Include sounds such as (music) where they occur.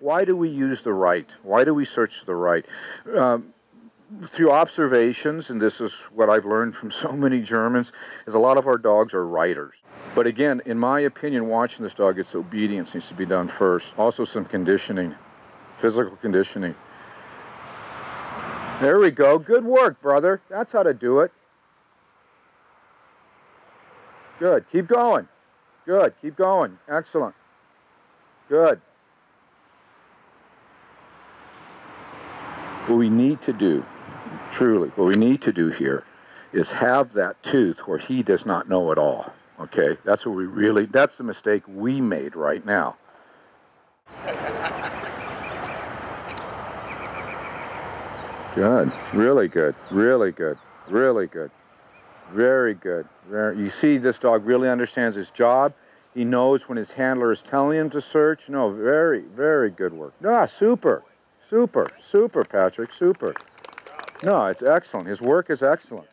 Why do we use the right? Why do we search the right? Um, through observations, and this is what I've learned from (laughs) so many Germans, is a lot of our dogs are writers. But again, in my opinion, watching this dog, its obedience needs to be done first. Also, some conditioning, physical conditioning. There we go. Good work, brother. That's how to do it. Good. Keep going. Good. Keep going. Excellent. Good. What we need to do, truly, what we need to do here is have that tooth where he does not know at all. Okay? That's what we really, that's the mistake we made right now. Good. Really good. Really good. Really good. Very good. Very, you see, this dog really understands his job. He knows when his handler is telling him to search. No, very, very good work. Ah, super. Super. Super, Patrick. Super. No, it's excellent. His work is excellent.